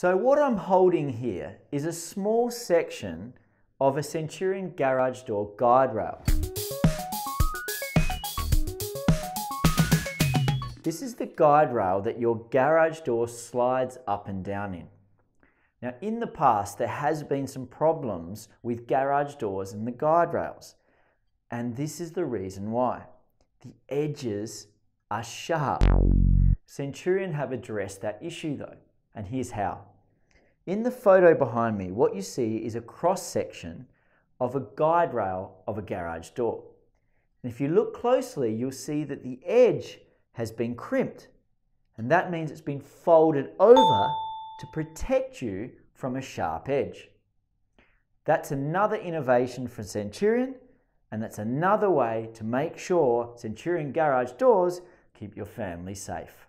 So what I'm holding here is a small section of a Centurion garage door guide rail. This is the guide rail that your garage door slides up and down in. Now in the past there has been some problems with garage doors and the guide rails and this is the reason why. The edges are sharp. Centurion have addressed that issue though and here's how. In the photo behind me what you see is a cross section of a guide rail of a garage door. And if you look closely you'll see that the edge has been crimped and that means it's been folded over to protect you from a sharp edge. That's another innovation from Centurion, and that's another way to make sure Centurion garage doors keep your family safe.